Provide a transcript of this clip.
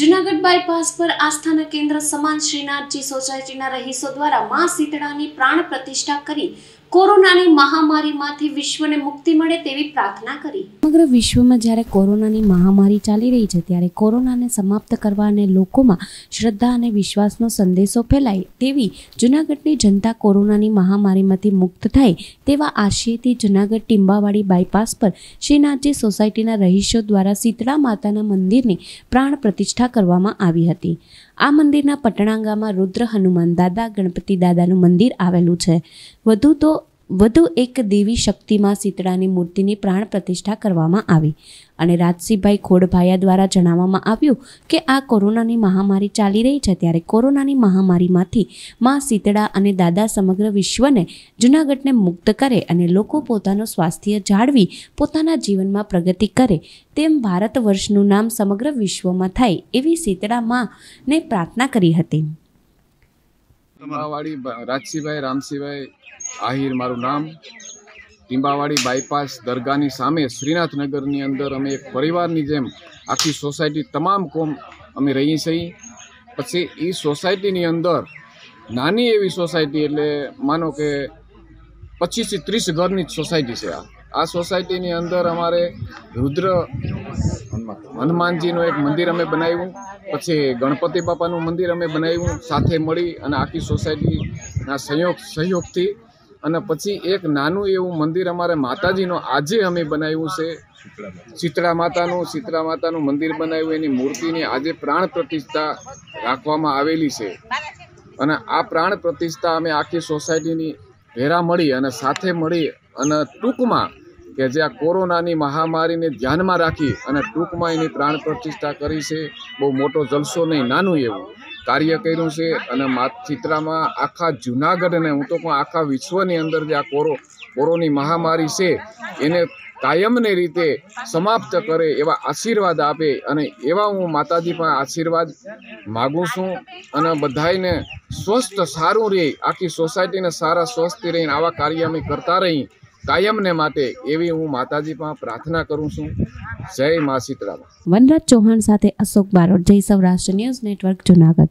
Junagadh bypass પર આસ્થાના કેન્દ્ર સમાન શ્રીનાથજી સોસાયટીના રહીશો દ્વારા મા શીતળાની પ્રાણ પ્રતિષ્ઠા કરી કોરોનાની મહામારીમાંથી વિશ્વને મુક્તિ મળે તેવી પ્રાર્થના કરી. સમગ્ર વિશ્વમાં જ્યારે કોરોનાની મહામારી ચાલી રહી છે, ત્યારે કોરોનાને સમાપ્ત કરવા અને લોકોમાં શ્રદ્ધા અને વિશ્વાસનો સંદેશો ફેલાય તેવી જુનાગઢની જનતા કોરોનાની મહામારીમાંથી મુક્ત થાય તેવા આશયથી જુનાગઢ ટીંબાવાડી બાયપાસ પર શ્રીનાથજી સોસાયટીના રહીશો દ્વારા શીતળા માતાના મંદિરની પ્રાણ પ્રતિષ્ઠા કરવામાં આવી હતી. આ મંદિરના પટણાંગામાં રુદ્ર હનુમાન દાદા ગણપતિ દાદાનું મંદિર આવેલું છે. વધુ તો વધુ એક દેવી શક્તિમાં શીતળાની મૂર્તિની પ્રાણ પ્રતિષ્ઠા કરવામાં આવી. અને રાજસિંહભાઈ ખોડભાયા દ્વારા જણાવવામાં આવ્યું કે આ કોરોનાની મહામારી ચાલી રહી છે ત્યારે કોરોનાની મહામારીમાંથી માં શીતળા અને દાદા સમગ્ર વિશ્વને જૂનાગઢને મુક્ત કરે અને લોકો પોતાનું સ્વાસ્થ્ય જાળવી પોતાના જીવનમાં પ્રગતિ કરે તેમ ભારત વર્ષનું નામ સમગ્ર વિશ્વમાં થાય એવી શીતળા માને પ્રાર્થના કરી હતી. ટીંબાવાડી રાજસિંહભાઈ રામસીભાઈ, આહિર મારું નામ. ટીંબાવાડી બાયપાસ દરગાહની સામે શ્રીનાથનગરની અંદર અમે એક પરિવારની જેમ આખી સોસાયટી, તમામ કોમ અમે રહી છીએ. પછી એ સોસાયટીની અંદર નાની એવી સોસાયટી એટલે માનો કે પચીસથી ત્રીસ ઘરની જ સોસાયટી છે આ. આ સોસાયટીની અંદર અમારે રુદ્ર હનુમાનજીનું એક મંદિર અમે બનાવ્યું. પછી ગણપતિ બાપાનું મંદિર અમે બનાવ્યું. સાથે મળી અને આખી સોસાયટીના સંયોગ, સહયોગથી. અને પછી એક નાનું એવું મંદિર અમારે માતાજીનું આજે અમે બનાવ્યું છે. શીતળા માતાનું શીતળા માતાનું મંદિર બનાવ્યું. એની મૂર્તિની આજે પ્રાણ પ્રતિષ્ઠા રાખવામાં આવેલી છે. અને આ પ્રાણ પ્રતિષ્ઠા અમે આખી સોસાયટીની ભેરા મળી અને સાથે મળી અને ટૂંકમાં કે જે આ કોરોનાની મહામારીને ધ્યાનમાં રાખી અને ટૂંકમાં એની પ્રાણ પ્રતિષ્ઠા કરી છે. બહુ મોટો જલસો નહીં, નાનું એવું કાર્ય કર્યું છે અને ચિત્રામાં આખા જૂનાગઢને, હું તો પણ આખા વિશ્વની અંદર જે આ કોરો, કોરોની મહામારી છે, એને કાયમને રીતે સમાપ્ત કરે એવા આશીર્વાદ આપે અને એવા હું માતાજી પણ આશીર્વાદ માગું છું અને બધાયને સ્વસ્થ, સારું રહે. આખી સોસાયટીને સારા, સ્વસ્થ રહીને આવા કાર્ય અમે કરતા રહી. કાયમને માટે એવી હું માતાજી પણ પ્રાર્થના કરું છું. જય મા સીતરામ. વનરાજ ચૌહાણ સાથે અશોક બારોટ, જય સૌરાષ્ટ્ર ન્યૂઝ નેટવર્ક, જુનાગઢ.